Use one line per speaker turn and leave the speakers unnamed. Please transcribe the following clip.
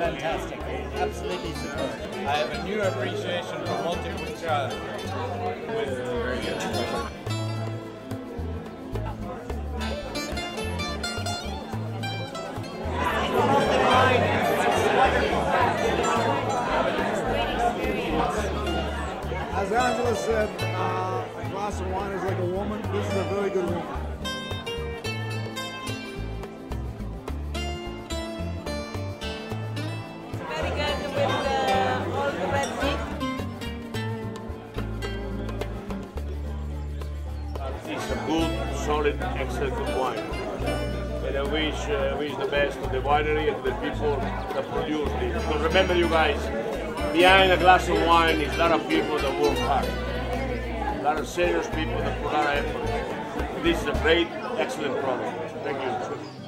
I have a new appreciation for multiculturality. With very good.
As Angela said, uh, a glass of wine is like a woman. This is a very good woman.
Solid, excellent wine. And I wish, uh, wish the best to the winery and the people that produce this. Because remember, you guys, behind a glass of wine is a lot of people that work hard. A lot of serious people that put a lot of effort. This is a great, excellent product. Thank you.